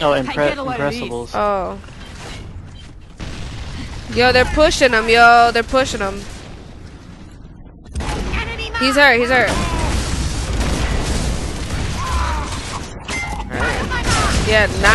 No, impre impressibles. Oh. Yo, they're pushing him, yo. They're pushing him. He's hurt, he's hurt. Yeah,